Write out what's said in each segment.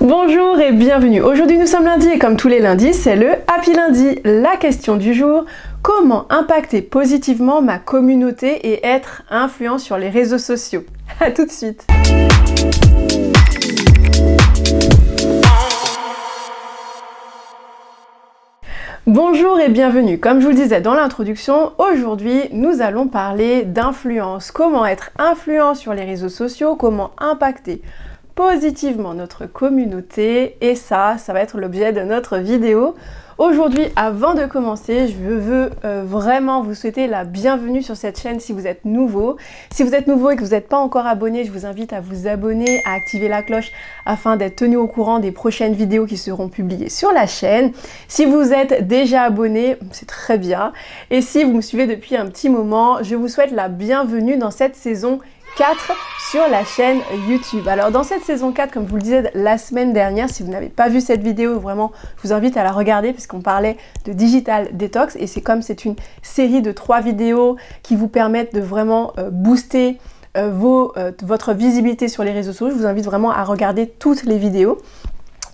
Bonjour et bienvenue. Aujourd'hui nous sommes lundi et comme tous les lundis, c'est le Happy Lundi. La question du jour, comment impacter positivement ma communauté et être influent sur les réseaux sociaux? A tout de suite. Bonjour et bienvenue. Comme je vous le disais dans l'introduction, aujourd'hui nous allons parler d'influence. Comment être influent sur les réseaux sociaux, comment impacter positivement notre communauté et ça, ça va être l'objet de notre vidéo. Aujourd'hui, avant de commencer, je veux euh, vraiment vous souhaiter la bienvenue sur cette chaîne si vous êtes nouveau. Si vous êtes nouveau et que vous n'êtes pas encore abonné, je vous invite à vous abonner, à activer la cloche afin d'être tenu au courant des prochaines vidéos qui seront publiées sur la chaîne. Si vous êtes déjà abonné, c'est très bien. Et si vous me suivez depuis un petit moment, je vous souhaite la bienvenue dans cette saison 4 sur la chaîne YouTube. Alors dans cette saison 4, comme vous le disais la semaine dernière, si vous n'avez pas vu cette vidéo, vraiment, je vous invite à la regarder puisqu'on parlait de digital detox et c'est comme c'est une série de trois vidéos qui vous permettent de vraiment euh, booster euh, euh, votre visibilité sur les réseaux sociaux. Je vous invite vraiment à regarder toutes les vidéos.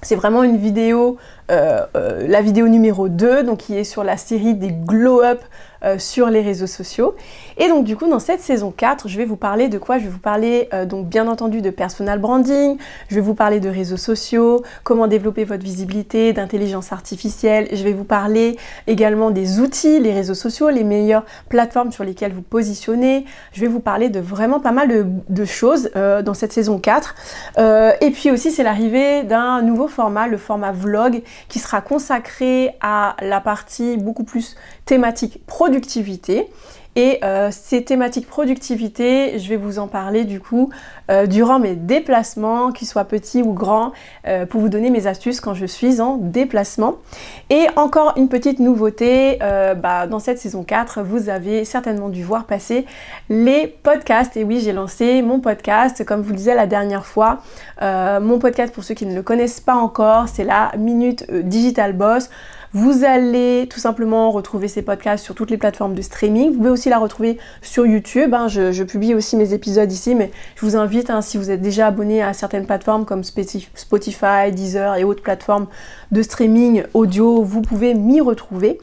C'est vraiment une vidéo, la vidéo numéro 2, donc qui est sur la série des glow-up euh, sur les réseaux sociaux. Et donc du coup dans cette saison 4, je vais vous parler de quoi? Je vais vous parler euh, donc bien entendu de personal branding, je vais vous parler de réseaux sociaux, comment développer votre visibilité, d'intelligence artificielle, je vais vous parler également des outils, les réseaux sociaux, les meilleures plateformes sur lesquelles vous positionnez, je vais vous parler de vraiment pas mal de, choses euh, dans cette saison 4. et puis aussi c'est l'arrivée d'un nouveau format, le format vlog, qui sera consacré à la partie beaucoup plus thématique productivité. Et euh, ces thématiques productivité, je vais vous en parler du coup euh, durant mes déplacements, qu'ils soient petits ou grands, euh, pour vous donner mes astuces quand je suis en déplacement. Et encore une petite nouveauté, bah, dans cette saison 4, vous avez certainement dû voir passer les podcasts. Et oui, j'ai lancé mon podcast, comme vous le disais la dernière fois. mon podcast, pour ceux qui ne le connaissent pas encore, c'est la Minute Digital Boss. Vous allez tout simplement retrouver ces podcasts sur toutes les plateformes de streaming. Vous pouvez aussi la retrouver sur YouTube. Hein. Je, publie aussi mes épisodes ici, mais je vous invite, hein, si vous êtes déjà abonné à certaines plateformes comme Spotify, Deezer et autres plateformes de streaming audio, vous pouvez m'y retrouver.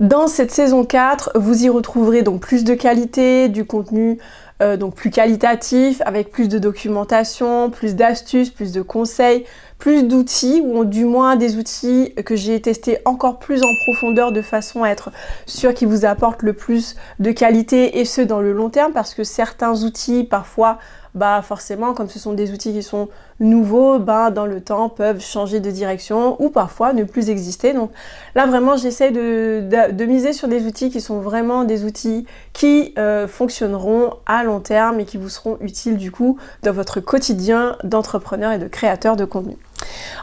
Dans cette saison 4, vous y retrouverez donc plus de qualité, du contenu euh, donc plus qualitatif, avec plus de documentation, plus d'astuces, plus de conseils, plus d'outils, ou du moins des outils que j'ai testés encore plus en profondeur de façon à être sûr qu'ils vous apportent le plus de qualité et ce dans le long terme parce que certains outils parfois bah forcément comme ce sont des outils qui sont nouveaux, bah dans le temps peuvent changer de direction ou parfois ne plus exister. Donc là vraiment j'essaie de, miser sur des outils qui sont vraiment des outils qui euh, fonctionneront à long terme et qui vous seront utiles du coup dans votre quotidien d'entrepreneur et de créateur de contenu.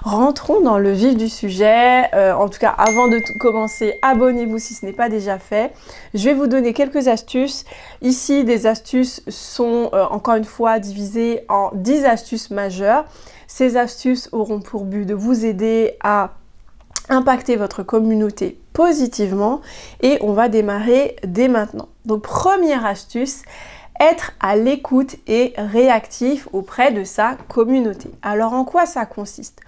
Rentrons dans le vif du sujet. Euh, en tout cas, avant de commencer, abonnez-vous si ce n'est pas déjà fait. Je vais vous donner quelques astuces. Ici, des astuces sont euh, encore une fois divisées en 10 astuces majeures. Ces astuces auront pour but de vous aider à impacter votre communauté positivement et on va démarrer dès maintenant. Donc première astuce, être à l'écoute et réactif auprès de sa communauté. Alors en quoi ça consiste?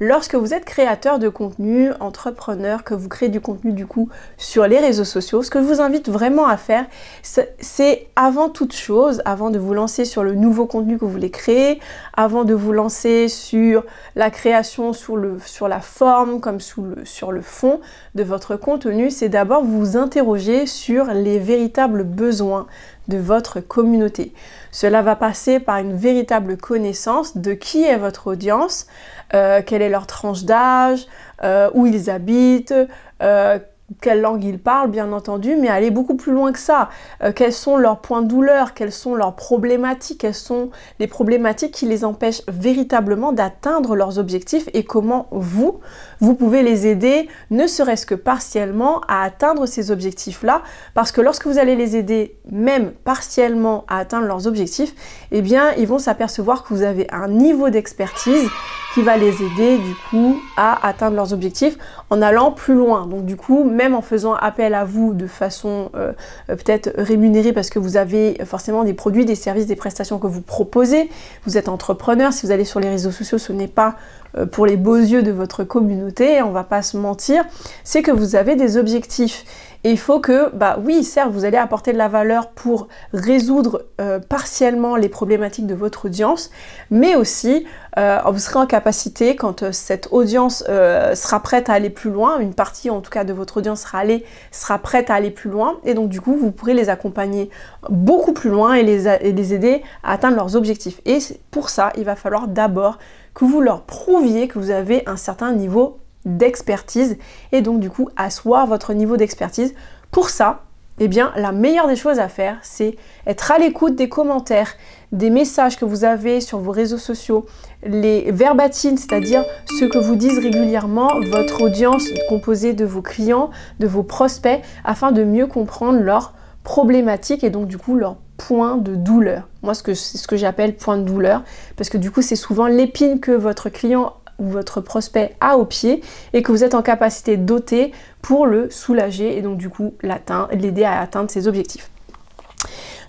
Lorsque vous êtes créateur de contenu, entrepreneur, que vous créez du contenu du coup sur les réseaux sociaux, ce que je vous invite vraiment à faire, c'est avant toute chose, avant de vous lancer sur le nouveau contenu que vous voulez créer, avant de vous lancer sur la création sur, le, sur la forme comme le, sur le fond de votre contenu, c'est d'abord vous interroger sur les véritables besoins de votre communauté. Cela va passer par une véritable connaissance de qui est votre audience, euh, quelle est leur tranche d'âge, euh, où ils habitent, euh, quelle langue ils parlent, bien entendu, mais aller beaucoup plus loin que ça. Euh, quels sont leurs points de douleur, quelles sont leurs problématiques, quelles sont les problématiques qui les empêchent véritablement d'atteindre leurs objectifs et comment vous, vous pouvez les aider, ne serait-ce que partiellement, à atteindre ces objectifs-là. Parce que lorsque vous allez les aider, même partiellement, à atteindre leurs objectifs, eh bien, ils vont s'apercevoir que vous avez un niveau d'expertise qui va les aider du coup à atteindre leurs objectifs en allant plus loin. Donc du coup, même en faisant appel à vous de façon euh, euh, peut-être rémunérée parce que vous avez forcément des produits, des services, des prestations que vous proposez, vous êtes entrepreneur, si vous allez sur les réseaux sociaux, ce n'est pas euh, pour les beaux yeux de votre communauté, on va pas se mentir, c'est que vous avez des objectifs. Et il faut que, bah oui, certes, vous allez apporter de la valeur pour résoudre euh, partiellement les problématiques de votre audience, mais aussi euh, vous serez en capacité, quand euh, cette audience sera prête à aller plus loin, une partie en tout cas de votre audience sera, prête à aller plus loin, et donc du coup, vous pourrez les accompagner beaucoup plus loin et les aider à atteindre leurs objectifs. Et pour ça, il va falloir d'abord que vous leur prouviez que vous avez un certain niveau d'expertise et donc du coup asseoir votre niveau d'expertise. Pour ça, eh bien la meilleure des choses à faire, c'est être à l'écoute des commentaires, des messages que vous avez sur vos réseaux sociaux, les verbatines, c'est-à-dire ce que vous disent régulièrement votre audience composée de vos clients, de vos prospects, afin de mieux comprendre leurs problématiques et donc du coup leurs points de douleur. Moi, c'est ce que j'appelle point de douleur, parce que du coup, c'est souvent l'épine que votre client ou votre prospect a au pied et que vous êtes en capacité d'ôter pour le soulager et donc du coup l'aider à atteindre ses objectifs.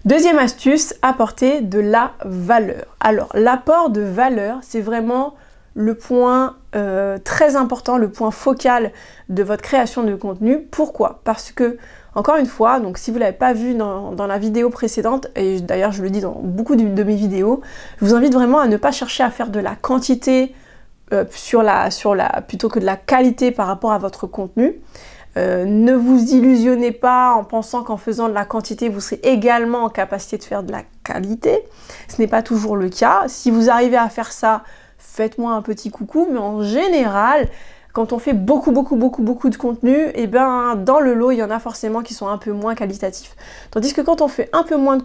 Deuxième astuce, apporter de la valeur. Alors l'apport de valeur, c'est vraiment le point euh, très important, le point focal de votre création de contenu. Pourquoi? Parce que, encore une fois, donc si vous ne l'avez pas vu dans, la vidéo précédente, et d'ailleurs je le dis dans beaucoup de, de, mes vidéos, je vous invite vraiment à ne pas chercher à faire de la quantité euh, sur la, sur la, plutôt que de la qualité par rapport à votre contenu. Euh, ne vous illusionnez pas en pensant qu'en faisant de la quantité, vous serez également en capacité de faire de la qualité. Ce n'est pas toujours le cas. Si vous arrivez à faire ça, faites-moi un petit coucou, mais en général, quand on fait beaucoup, beaucoup, beaucoup, beaucoup de contenu, eh ben dans le lot, il y en a forcément qui sont un peu moins qualitatifs. Tandis que quand on fait un peu moins de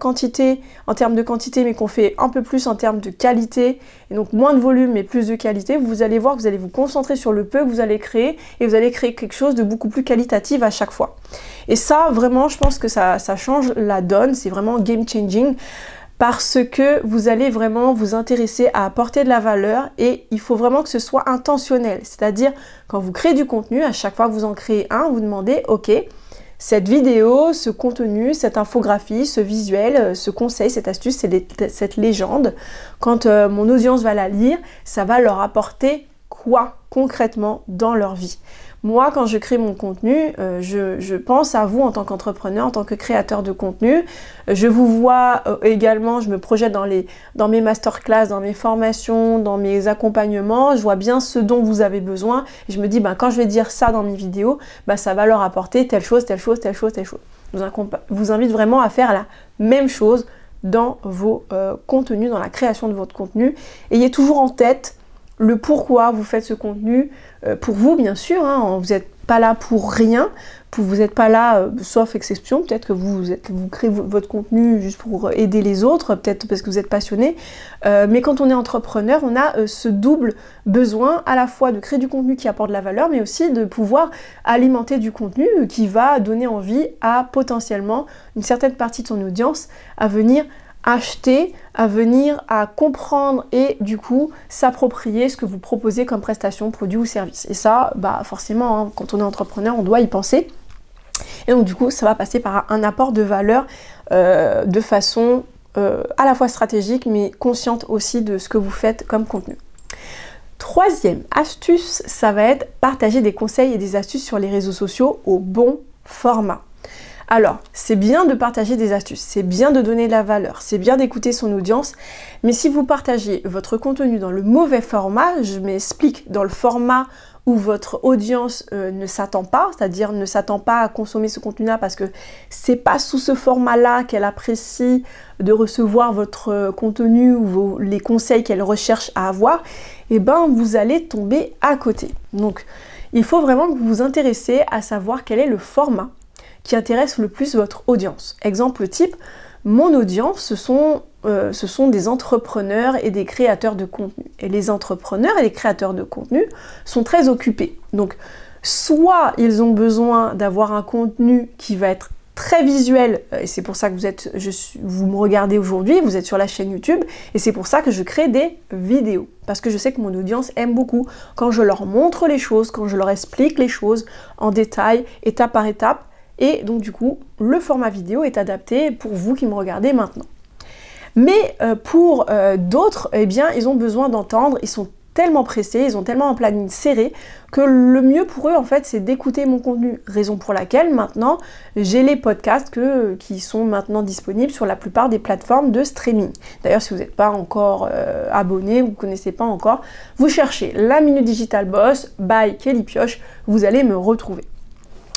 quantité en termes de quantité, mais qu'on fait un peu plus en termes de qualité, et donc moins de volume mais plus de qualité, vous allez voir que vous allez vous concentrer sur le peu que vous allez créer, et vous allez créer quelque chose de beaucoup plus qualitatif à chaque fois. Et ça, vraiment, je pense que ça, ça change la donne, c'est vraiment game changing parce que vous allez vraiment vous intéresser à apporter de la valeur et il faut vraiment que ce soit intentionnel. C'est-à-dire quand vous créez du contenu, à chaque fois que vous en créez un, vous demandez OK, cette vidéo, ce contenu, cette infographie, ce visuel, ce conseil, cette astuce, cette légende, quand euh, mon audience va la lire, ça va leur apporter quoi concrètement dans leur vie? Moi, quand je crée mon contenu, euh, je, pense à vous en tant qu'entrepreneur, en tant que créateur de contenu. Je vous vois euh, également, je me projette dans, les, dans mes masterclass, dans mes formations, dans mes accompagnements. Je vois bien ce dont vous avez besoin. Et je me dis, ben, quand je vais dire ça dans mes vidéos, ben, ça va leur apporter telle chose, telle chose, telle chose, telle chose. Je vous invite vraiment à faire la même chose dans vos euh, contenus, dans la création de votre contenu. Ayez toujours en tête le pourquoi vous faites ce contenu, pour vous bien sûr, hein, vous n'êtes pas là pour rien, vous n'êtes pas là, euh, sauf exception, peut-être que vous, vous créez votre contenu juste pour aider les autres, peut-être parce que vous êtes passionné, euh, mais quand on est entrepreneur, on a ce double besoin à la fois de créer du contenu qui apporte de la valeur, mais aussi de pouvoir alimenter du contenu qui va donner envie à potentiellement une certaine partie de son audience à venir acheter, à venir à comprendre et du coup s'approprier ce que vous proposez comme prestation, produit ou service. Et ça, bah forcément, hein, quand on est entrepreneur, on doit y penser. Et donc du coup, ça va passer par un apport de valeur euh, de façon euh, à la fois stratégique, mais consciente aussi de ce que vous faites comme contenu. Troisième astuce, ça va être partager des conseils et des astuces sur les réseaux sociaux au bon format. Alors, c'est bien de partager des astuces, c'est bien de donner de la valeur, c'est bien d'écouter son audience, mais si vous partagez votre contenu dans le mauvais format, je m'explique, dans le format où votre audience euh, ne s'attend pas, c'est-à-dire ne s'attend pas à consommer ce contenu-là parce que c'est pas sous ce format-là qu'elle apprécie de recevoir votre euh, contenu ou les conseils qu'elle recherche à avoir, et eh ben vous allez tomber à côté. Donc il faut vraiment que vous vous intéressez à savoir quel est le format qui intéresse le plus votre audience. Exemple type, mon audience, ce sont, euh, ce sont des entrepreneurs et des créateurs de contenu. Et les entrepreneurs et les créateurs de contenu sont très occupés. Donc, soit ils ont besoin d'avoir un contenu qui va être très visuel, et c'est pour ça que vous êtes, vous me regardez aujourd'hui, vous êtes sur la chaîne YouTube, et c'est pour ça que je crée des vidéos. Parce que je sais que mon audience aime beaucoup quand je leur montre les choses, quand je leur explique les choses en détail, étape par étape, et donc du coup, le format vidéo est adapté pour vous qui me regardez maintenant. Mais euh, pour euh, d'autres, eh bien, ils ont besoin d'entendre, ils sont tellement pressés, ils ont tellement un planning serré que le mieux pour eux en fait c'est d'écouter mon contenu. Raison pour laquelle maintenant j'ai les podcasts qui sont maintenant disponibles sur la plupart des plateformes de streaming. D'ailleurs si vous n'êtes pas encore euh, abonné, vous ne connaissez pas encore, vous cherchez la Minute Digital Boss by Kelly Pioche, vous allez me retrouver.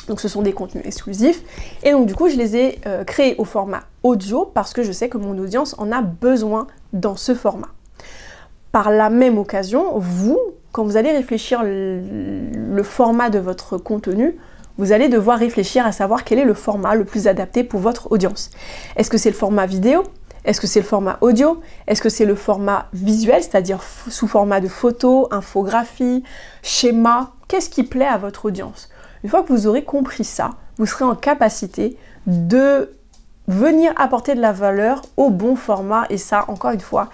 Donc ce sont des contenus exclusifs. Et donc du coup, je les ai euh, créés au format audio parce que je sais que mon audience en a besoin dans ce format. Par la même occasion, vous, quand vous allez réfléchir le, format de votre contenu, vous allez devoir réfléchir à savoir quel est le format le plus adapté pour votre audience. Est-ce que c'est le format vidéo? Est-ce que c'est le format audio? Est-ce que c'est le format visuel, c'est-à-dire sous format de photo, infographie, schéma? Qu'est-ce qui plaît à votre audience? Une fois que vous aurez compris ça, vous serez en capacité de venir apporter de la valeur au bon format et ça, encore une fois,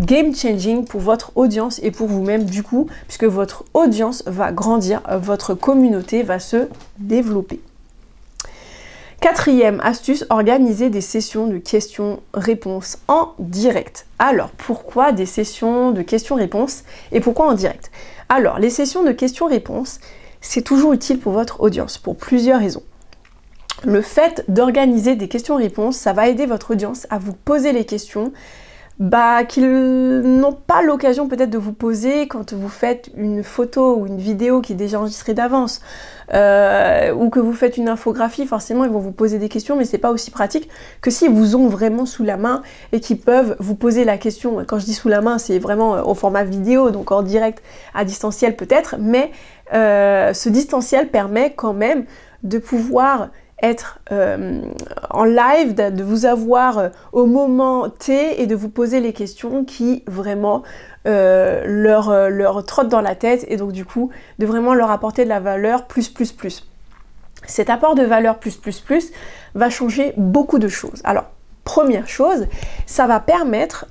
game changing pour votre audience et pour vous-même du coup, puisque votre audience va grandir, votre communauté va se développer. Quatrième astuce, organiser des sessions de questions-réponses en direct. Alors, pourquoi des sessions de questions-réponses et pourquoi en direct? Alors, les sessions de questions-réponses, c'est toujours utile pour votre audience, pour plusieurs raisons. Le fait d'organiser des questions-réponses, ça va aider votre audience à vous poser les questions bah, qu'ils n'ont pas l'occasion peut-être de vous poser quand vous faites une photo ou une vidéo qui est déjà enregistrée d'avance, euh, ou que vous faites une infographie, forcément ils vont vous poser des questions, mais c'est pas aussi pratique que s'ils vous ont vraiment sous la main et qu'ils peuvent vous poser la question. Quand je dis sous la main, c'est vraiment au format vidéo, donc en direct, à distanciel peut-être, mais euh, ce distanciel permet quand même de pouvoir être euh, en live, de, vous avoir euh, au moment T et de vous poser les questions qui vraiment leur, leur trottent dans la tête et donc du coup de vraiment leur apporter de la valeur plus plus plus. Cet apport de valeur plus plus plus va changer beaucoup de choses. Alors première chose, ça va permettre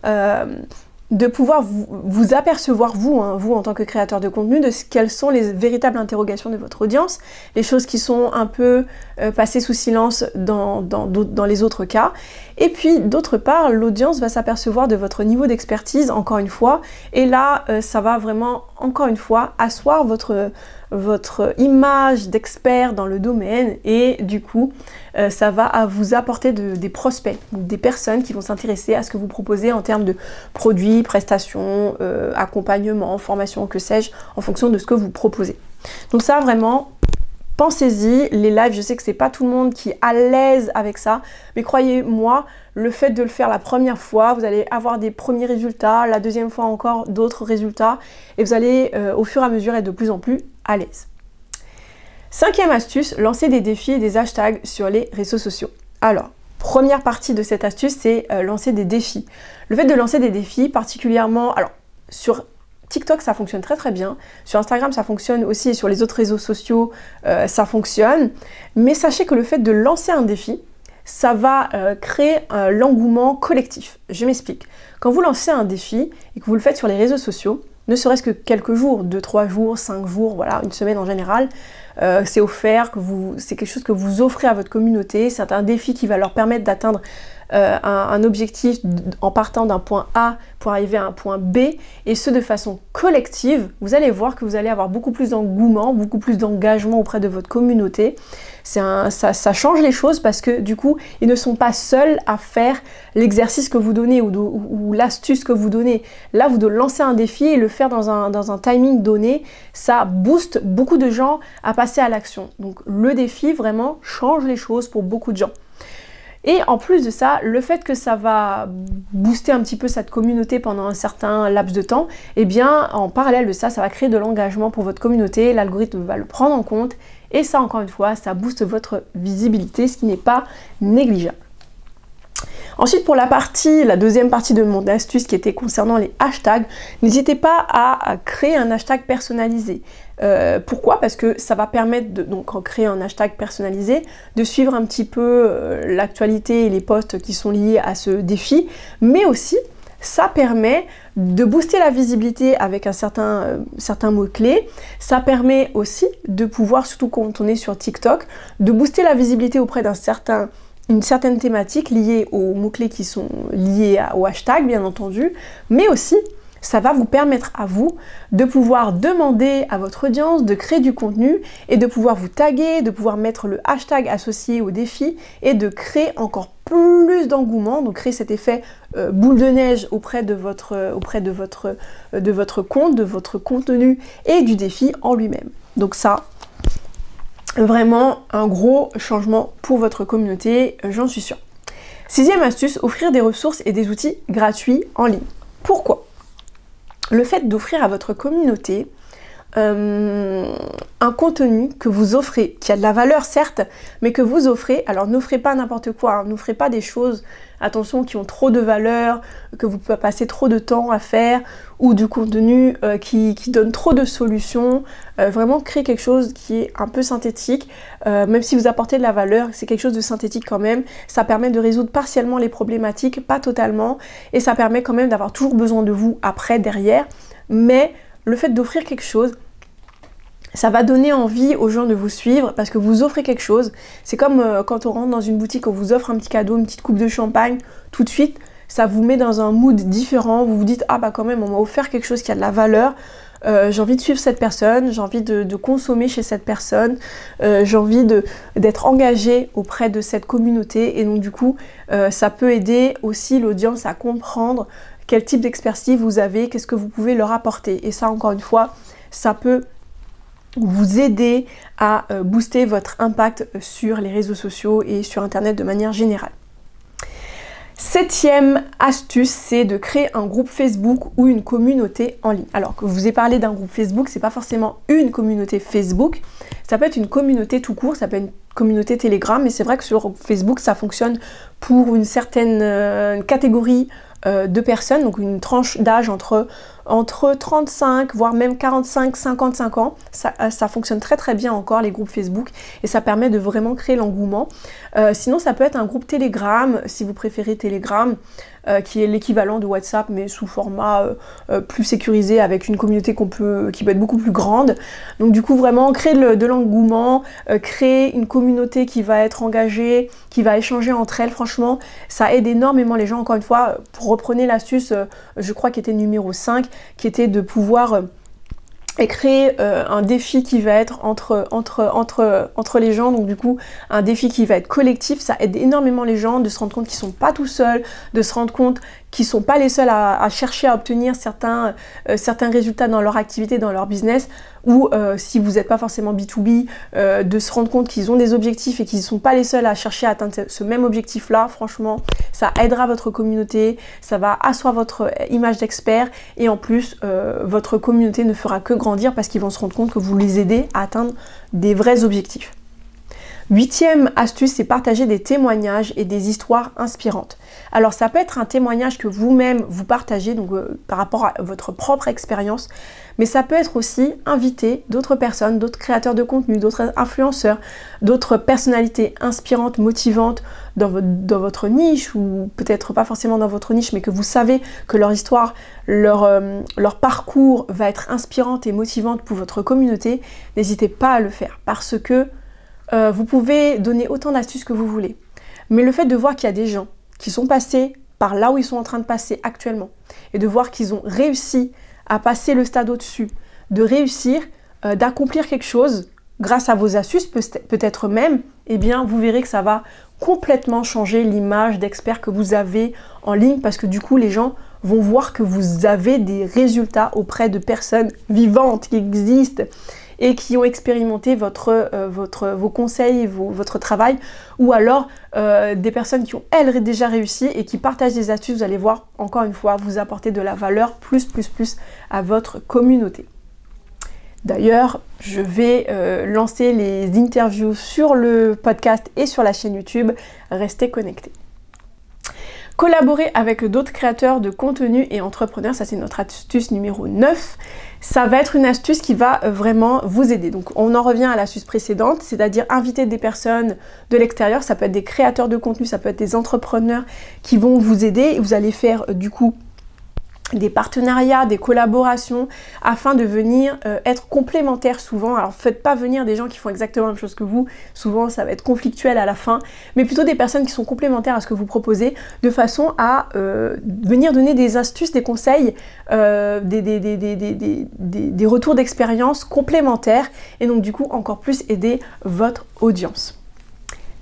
de pouvoir vous, apercevoir, vous, hein, vous en tant que créateur de contenu, de quelles sont les véritables interrogations de votre audience, les choses qui sont un peu euh, passées sous silence dans, dans, les autres cas. Et puis, d'autre part, l'audience va s'apercevoir de votre niveau d'expertise, encore une fois, et là, euh, ça va vraiment, encore une fois, asseoir votre, votre image d'expert dans le domaine et du coup euh, ça va vous apporter des prospects, des personnes qui vont s'intéresser à ce que vous proposez en termes de produits, prestations, euh, accompagnement, formation, que sais-je, en fonction de ce que vous proposez. Donc ça vraiment, Pensez-y, les lives, je sais que c'est pas tout le monde qui est à l'aise avec ça, mais croyez-moi, le fait de le faire la première fois, vous allez avoir des premiers résultats, la deuxième fois encore d'autres résultats, et vous allez euh, au fur et à mesure être de plus en plus à l'aise. Cinquième astuce, lancer des défis et des hashtags sur les réseaux sociaux. Alors, première partie de cette astuce, c'est euh, lancer des défis. Le fait de lancer des défis, particulièrement, alors sur TikTok, ça fonctionne très très bien. Sur Instagram, ça fonctionne aussi. Et sur les autres réseaux sociaux, euh, ça fonctionne. Mais sachez que le fait de lancer un défi, ça va euh, créer l'engouement collectif. Je m'explique. Quand vous lancez un défi et que vous le faites sur les réseaux sociaux, ne serait-ce que quelques jours, 2, 3 jours, 5 jours, voilà, une semaine en général, euh, c'est offert, c'est quelque chose que vous offrez à votre communauté, c'est un défi qui va leur permettre d'atteindre euh, un, objectif en partant d'un point A pour arriver à un point B, et ce de façon collective, vous allez voir que vous allez avoir beaucoup plus d'engouement, beaucoup plus d'engagement auprès de votre communauté. Un, ça, change les choses parce que du coup, ils ne sont pas seuls à faire l'exercice que vous donnez ou, l'astuce que vous donnez. Là, vous devez lancer un défi et le faire dans un timing donné, ça booste beaucoup de gens à passer à l'action. Donc le défi vraiment change les choses pour beaucoup de gens. Et en plus de ça, le fait que ça va booster un petit peu cette communauté pendant un certain laps de temps, eh bien, en parallèle de ça, ça va créer de l'engagement pour votre communauté, l'algorithme va le prendre en compte, et ça, encore une fois, ça booste votre visibilité, ce qui n'est pas négligeable. Ensuite, pour la partie, la deuxième partie de mon astuce qui était concernant les hashtags, n'hésitez pas à, créer un hashtag personnalisé. Euh, pourquoi? Parce que ça va permettre de donc créer un hashtag personnalisé, de suivre un petit peu euh, l'actualité et les posts qui sont liés à ce défi, mais aussi ça permet de booster la visibilité avec un certain, euh, certain mot-clé. Ça permet aussi de pouvoir, surtout quand on est sur TikTok, de booster la visibilité auprès d'un certain une certaine thématique liée aux mots-clés qui sont liés au hashtag, bien entendu, mais aussi ça va vous permettre à vous de pouvoir demander à votre audience de créer du contenu et de pouvoir vous taguer, de pouvoir mettre le hashtag associé au défi et de créer encore plus d'engouement, donc créer cet effet euh, boule de neige auprès de votre, de votre, de votre compte, de votre contenu et du défi en lui-même. Donc ça, vraiment un gros changement pour votre communauté, j'en suis sûre. Sixième astuce, offrir des ressources et des outils gratuits en ligne. Pourquoi? Le fait d'offrir à votre communauté euh, un contenu que vous offrez, qui a de la valeur certes, mais que vous offrez, alors n'offrez pas n'importe quoi, hein. n'offrez pas des choses, attention, qui ont trop de valeur, que vous pouvez passer trop de temps à faire, ou du contenu euh, qui, donne trop de solutions. Euh, vraiment créer quelque chose qui est un peu synthétique, même si vous apportez de la valeur, c'est quelque chose de synthétique quand même. Ça permet de résoudre partiellement les problématiques, pas totalement, et ça permet quand même d'avoir toujours besoin de vous après, derrière. Mais le fait d'offrir quelque chose, ça va donner envie aux gens de vous suivre parce que vous offrez quelque chose. C'est comme euh, quand on rentre dans une boutique, on vous offre un petit cadeau, une petite coupe de champagne, tout de suite, ça vous met dans un mood différent. Vous vous dites, ah bah quand même, on m'a offert quelque chose qui a de la valeur. Euh, j'ai envie de suivre cette personne, j'ai envie de, consommer chez cette personne, euh, j'ai envie d'être engagé auprès de cette communauté et donc du coup ça peut aider aussi l'audience à comprendre quel type d'expertise vous avez, qu'est-ce que vous pouvez leur apporter. Et ça encore une fois, ça peut vous aider à euh, booster votre impact sur les réseaux sociaux et sur Internet de manière générale. Septième astuce, c'est de créer un groupe Facebook ou une communauté en ligne. Alors que je vous ai parlé d'un groupe Facebook, c'est pas forcément une communauté Facebook, ça peut être une communauté tout court, ça peut être une communauté Telegram, mais c'est vrai que sur Facebook, ça fonctionne pour une certaine euh, catégorie euh, de personnes, donc une tranche d'âge entre, entre 35 voire même 45, 55 ans. Euh, ça, fonctionne très très bien encore les groupes Facebook et ça permet de vraiment créer l'engouement. Euh, sinon ça peut être un groupe Telegram si vous préférez Telegram. Euh, qui est l'équivalent de WhatsApp mais sous format plus sécurisé avec une communauté qui peut être beaucoup plus grande. Donc du coup vraiment créer de, l'engouement, créer une communauté qui va être engagée, qui va échanger entre elles, franchement ça aide énormément les gens. Encore une fois, reprendre l'astuce, je crois qui était numéro 5, qui était de pouvoir et créer euh, un défi qui va être entre, les gens, donc du coup un défi qui va être collectif, ça aide énormément les gens de se rendre compte qu'ils sont pas tout seuls, de se rendre compte qu'ils sont pas les seuls à, chercher à obtenir euh, certains résultats dans leur activité, dans leur business, ou euh, si vous n'êtes pas forcément B2B, de se rendre compte qu'ils ont des objectifs et qu'ils ne sont pas les seuls à chercher à atteindre ce même objectif-là, franchement, ça aidera votre communauté, ça va asseoir votre image d'expert, et en plus, votre communauté ne fera que grandir parce qu'ils vont se rendre compte que vous les aidez à atteindre des vrais objectifs. Huitième astuce, c'est partager des témoignages et des histoires inspirantes. Alors ça peut être un témoignage que vous-même vous partagez donc euh, par rapport à votre propre expérience, mais ça peut être aussi inviter d'autres personnes, d'autres créateurs de contenu, d'autres influenceurs, d'autres personnalités inspirantes, motivantes dans votre, niche ou peut-être pas forcément dans votre niche, mais que vous savez que leur histoire, leur, euh, leur parcours va être inspirante et motivante pour votre communauté. N'hésitez pas à le faire parce que euh, vous pouvez donner autant d'astuces que vous voulez. Mais le fait de voir qu'il y a des gens qui sont passés par là où ils sont en train de passer actuellement et de voir qu'ils ont réussi à passer le stade au-dessus, de réussir, euh, d'accomplir quelque chose grâce à vos astuces, peut-être même, eh bien, vous verrez que ça va complètement changer l'image d'expert que vous avez en ligne parce que du coup, les gens vont voir que vous avez des résultats auprès de personnes vivantes qui existent et qui ont expérimenté euh, vos conseils, votre travail, ou alors euh, des personnes qui ont elles déjà réussi et qui partagent des astuces, vous allez voir encore une fois, vous apporter de la valeur plus plus plus à votre communauté. D'ailleurs, je vais euh, lancer les interviews sur le podcast et sur la chaîne YouTube. Restez connectés. Collaborer avec d'autres créateurs de contenu et entrepreneurs, ça c'est notre astuce numéro 9. Ça va être une astuce qui va euh, vraiment vous aider. Donc on en revient à l'astuce précédente, c'est-à-dire inviter des personnes de l'extérieur. Ça peut être des créateurs de contenu, ça peut être des entrepreneurs qui vont vous aider. Vous allez faire euh, du coup des partenariats, des collaborations, afin de venir euh, être complémentaires souvent. Alors faites pas venir des gens qui font exactement la même chose que vous, souvent ça va être conflictuel à la fin, mais plutôt des personnes qui sont complémentaires à ce que vous proposez, de façon à euh, venir donner des astuces, des conseils, euh, des, des retours d'expérience complémentaires, et donc du coup encore plus aider votre audience.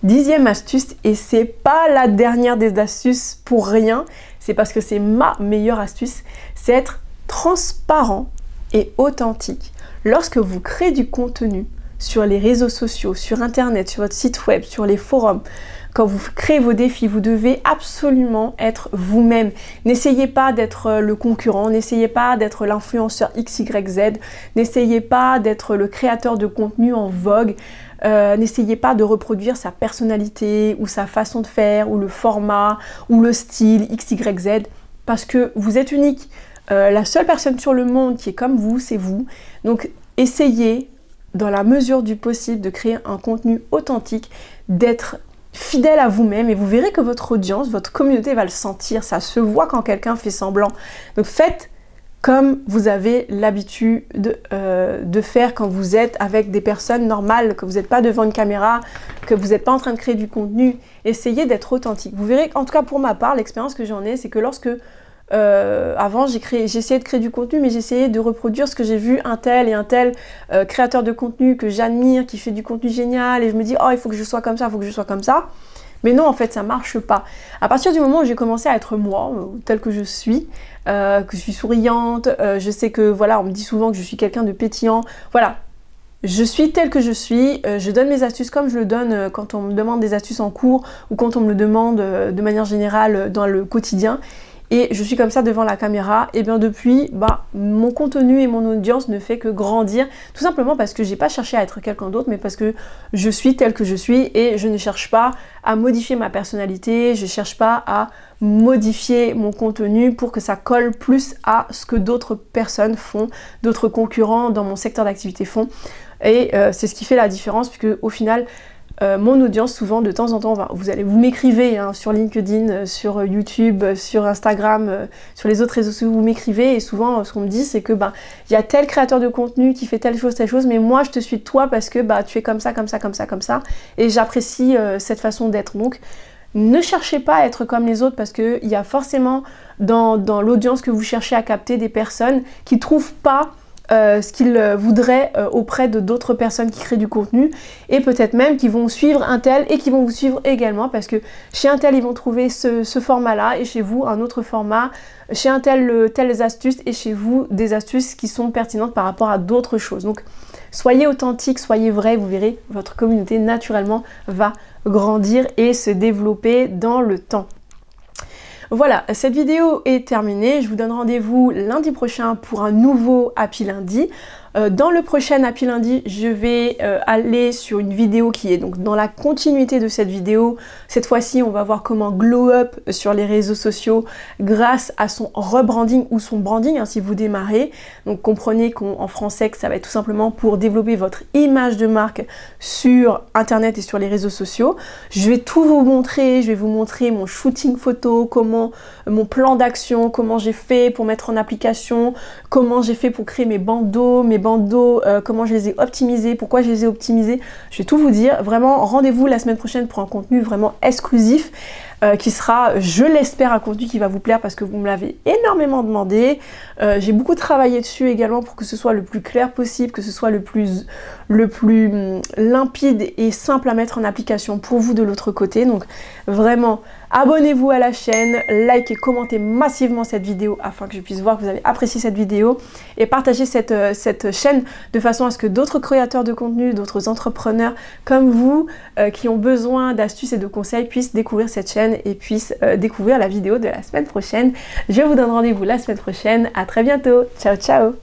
Dixième astuce, et c'est pas la dernière des astuces pour rien, c'est parce que c'est ma meilleure astuce, c'est être transparent et authentique. Lorsque vous créez du contenu sur les réseaux sociaux, sur Internet, sur votre site web, sur les forums, quand vous créez vos défis, vous devez absolument être vous-même. N'essayez pas d'être euh, le concurrent, n'essayez pas d'être l'influenceur XYZ, n'essayez pas d'être le créateur de contenu en vogue. Euh, n'essayez pas de reproduire sa personnalité ou sa façon de faire ou le format ou le style XYZ parce que vous êtes unique. Euh, la seule personne sur le monde qui est comme vous, c'est vous. Donc essayez, dans la mesure du possible, de créer un contenu authentique, d'être fidèle à vous-même et vous verrez que votre audience, votre communauté va le sentir. Ça se voit quand quelqu'un fait semblant. Donc faites comme vous avez l'habitude euh, de faire quand vous êtes avec des personnes normales, que vous n'êtes pas devant une caméra, que vous n'êtes pas en train de créer du contenu. Essayez d'être authentique. Vous verrez, en tout cas pour ma part, l'expérience que j'en ai, c'est que lorsque euh, avant, j'ai essayé de créer du contenu, mais j'essayais de reproduire ce que j'ai vu un tel et un tel euh, créateur de contenu que j'admire, qui fait du contenu génial, et je me dis, oh, il faut que je sois comme ça, il faut que je sois comme ça. Mais non, en fait, ça marche pas. À partir du moment où j'ai commencé à être moi, euh, tel que je suis, euh, que je suis souriante, euh, je sais que, voilà, on me dit souvent que je suis quelqu'un de pétillant. Voilà, je suis telle que je suis, je donne mes astuces comme je le donne quand on me demande des astuces en cours ou quand on me le demande de manière générale dans le quotidien et je suis comme ça devant la caméra, et bien depuis, bah, mon contenu et mon audience ne fait que grandir, tout simplement parce que j'ai pas cherché à être quelqu'un d'autre, mais parce que je suis telle que je suis et je ne cherche pas à modifier ma personnalité, je cherche pas à modifier mon contenu pour que ça colle plus à ce que d'autres personnes font, d'autres concurrents dans mon secteur d'activité font. Et euh, c'est ce qui fait la différence, puisque au final, euh, mon audience, souvent, de temps en temps, vous allez vous m'écrivez hein, sur LinkedIn, euh, sur euh, YouTube, sur Instagram, sur les autres réseaux sociaux, vous m'écrivez et souvent, ce qu'on me dit, c'est que bah il y a tel créateur de contenu qui fait telle chose, telle chose, mais moi, je te suis de toi parce que bah tu es comme ça, comme ça, comme ça, comme ça, et j'apprécie cette façon d'être. Donc, ne cherchez pas à être comme les autres parce qu'il y a forcément dans, l'audience que vous cherchez à capter des personnes qui trouvent pas euh, ce qu'ils euh, voudraient euh, auprès de d'autres personnes qui créent du contenu et peut-être même qu'ils vont suivre un tel et qui vont vous suivre également parce que chez un tel ils vont trouver ce, format-là et chez vous un autre format, chez un tel telles astuces et chez vous des astuces qui sont pertinentes par rapport à d'autres choses. Donc soyez authentique, soyez vrai, vous verrez votre communauté naturellement va grandir et se développer dans le temps. Voilà, cette vidéo est terminée. Je vous donne rendez-vous lundi prochain pour un nouveau Happy Lundi. Euh, dans le prochain Happy Lundi, je vais euh, aller sur une vidéo qui est donc dans la continuité de cette vidéo. Cette fois-ci, on va voir comment glow up sur les réseaux sociaux grâce à son rebranding ou son branding hein, si vous démarrez. Donc comprenez qu'en français que ça va être tout simplement pour développer votre image de marque sur internet et sur les réseaux sociaux. Je vais tout vous montrer, je vais vous montrer mon shooting photo, comment mon plan d'action, comment j'ai fait pour mettre en application, comment j'ai fait pour créer mes bandeaux, mes bandeaux, euh, comment je les ai optimisés, pourquoi je les ai optimisés. Je vais tout vous dire. Vraiment, rendez-vous la semaine prochaine pour un contenu vraiment exclusif. Euh, qui sera, je l'espère, un contenu qui va vous plaire parce que vous me l'avez énormément demandé. Euh, j'ai beaucoup travaillé dessus également pour que ce soit le plus clair possible, que ce soit le plus, le plus hum, limpide et simple à mettre en application pour vous de l'autre côté. Donc vraiment, abonnez-vous à la chaîne, likez, commentez massivement cette vidéo afin que je puisse voir que vous avez apprécié cette vidéo et partagez cette, euh, cette chaîne de façon à ce que d'autres créateurs de contenu, d'autres entrepreneurs comme vous qui ont besoin d'astuces et de conseils puissent découvrir cette chaîne et puissent euh, découvrir la vidéo de la semaine prochaine. Je vous donne rendez-vous la semaine prochaine. À très bientôt. Ciao ciao